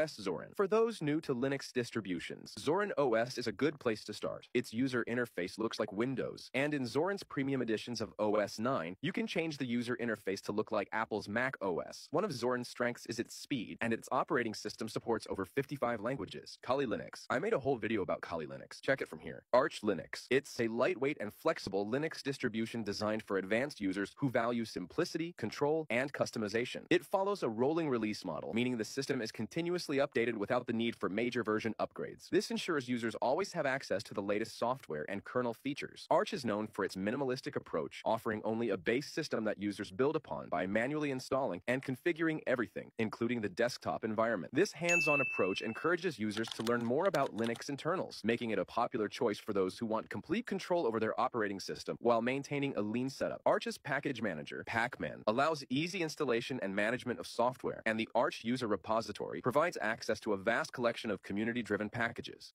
Zorin. For those new to Linux distributions, Zorin OS is a good place to start. Its user interface looks like Windows, and in Zorin's premium editions of OS 9, you can change the user interface to look like Apple's Mac OS. One of Zorin's strengths is its speed, and its operating system supports over 55 languages. Kali Linux. I made a whole video about Kali Linux. Check it from here. Arch Linux. It's a lightweight and flexible Linux distribution designed for advanced users who value simplicity, control, and customization. It follows a rolling release model, meaning the system is continuously updated without the need for major version upgrades. This ensures users always have access to the latest software and kernel features. Arch is known for its minimalistic approach, offering only a base system that users build upon by manually installing and configuring everything, including the desktop environment. This hands-on approach encourages users to learn more about Linux internals, making it a popular choice for those who want complete control over their operating system while maintaining a lean setup. Arch's package manager, Pacman, allows easy installation and management of software, and the Arch user repository provides access to a vast collection of community-driven packages.